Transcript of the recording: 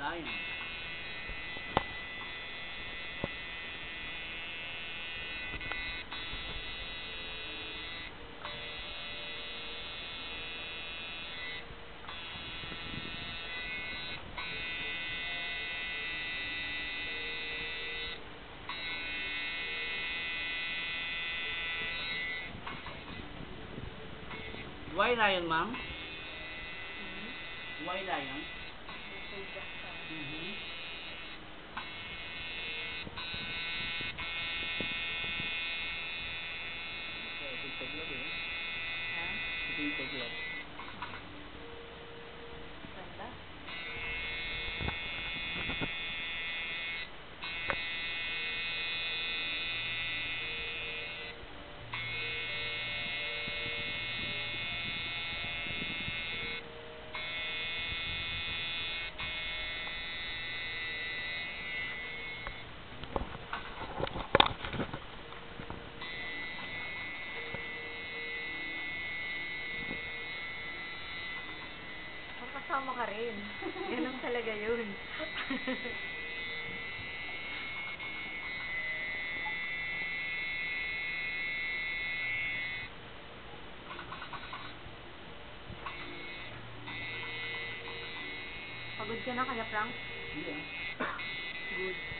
Yun. Why lion, ma'am? Hmm? Why lion? Nasugat ka. Mm-hmm. Makasama ka rin. Ganun talaga yun. Pagod ka na kaya, Frank? Yeah. Good.